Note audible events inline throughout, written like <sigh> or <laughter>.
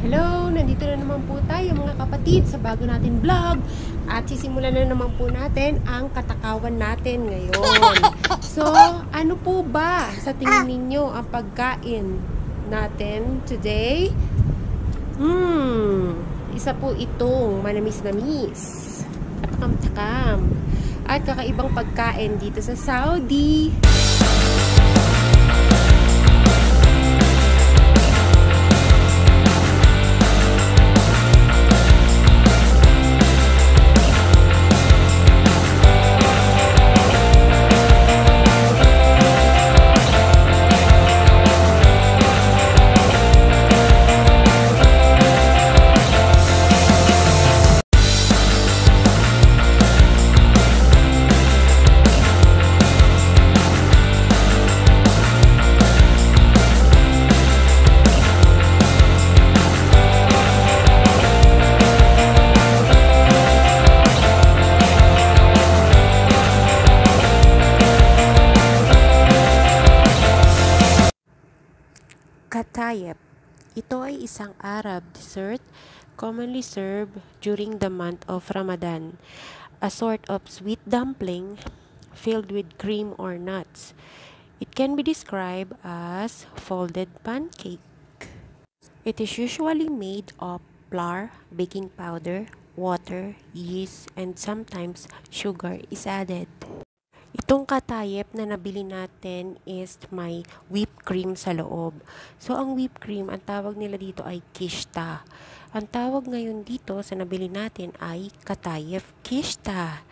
Hello! Nandito na naman po tayo mga kapatid sa bago natin vlog. At sisimulan na naman po natin ang katakawan natin ngayon. <laughs> So, ano po ba sa tingin ninyo ang pagkain natin today? Hmm, isa po itong manamis-namis at takam-takam at kakaibang pagkain dito sa Saudi. Katayep. Ito ay isang Arab dessert commonly served during the month of Ramadan. A sort of sweet dumpling filled with cream or nuts. It can be described as folded pancake. It is usually made of flour, baking powder, water, yeast, and sometimes sugar is added. Itong katayep na nabili natin is may whipped cream sa loob. So, ang whipped cream, ang tawag nila dito ay kishta. Ang tawag ngayon dito sa nabili natin ay katayef kishta.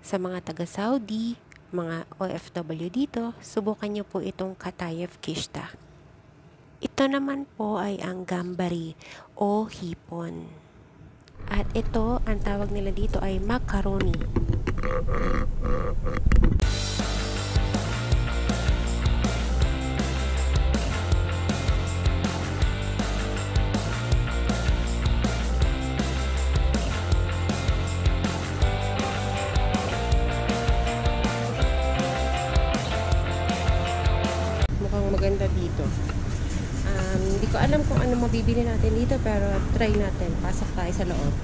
Sa mga taga-Saudi, mga OFW dito, subukan nyo po itong katayef kishta. Ito naman po ay ang gambari o hipon. At ito, ang tawag nila dito ay macaroni. Maganda dito. Um, hindi ko alam kung ano mabibili natin dito pero try natin. Pasok tayo sa loob.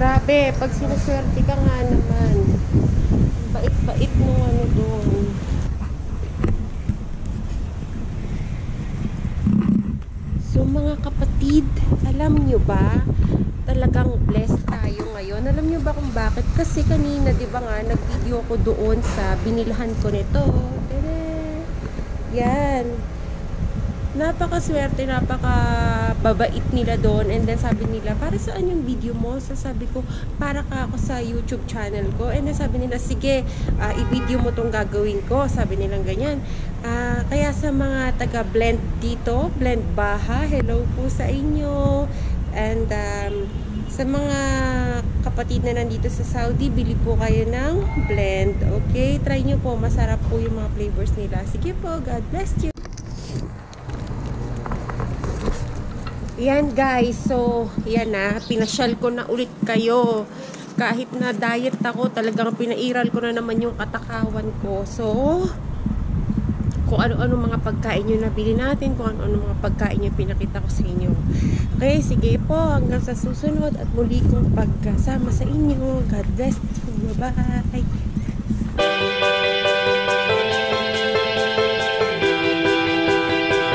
Grabe. Pag sinaswerte ka nga naman. Bait-bait nung ano doon. So mga kapatid, alam nyo ba, talagang blessed tayo ngayon. Alam nyo ba kung bakit? Kasi kanina, di ba nga, nag-video ko doon sa binilhan ko nito. Tere! Yan. Napakaswerte, napakababait nila doon. And then sabi nila, para saan yung video mo? So sabi ko, para ka ako sa YouTube channel ko. And then sabi nila, sige, uh, i-video mo tong gagawin ko. Sabi nilang ganyan. Uh, kaya sa mga taga-blend dito, blend baha, hello po sa inyo. And um, sa mga kapatid na nandito sa Saudi, bili po kayo ng blend. Okay? Try nyo po. Masarap po yung mga flavors nila. Sige po. God bless you. Yan guys, so yan na, pinasyal ko na ulit kayo. Kahit na diet ako, talagang pinairal ko na naman yung katakawan ko. So, kung ano-ano mga pagkain yung nabili natin, kung ano-ano mga pagkain yung pinakita ko sa inyo. Okay, sige po, hanggang sa susunod at muli kong pagkasama sa inyo. God bless you. Bye-bye.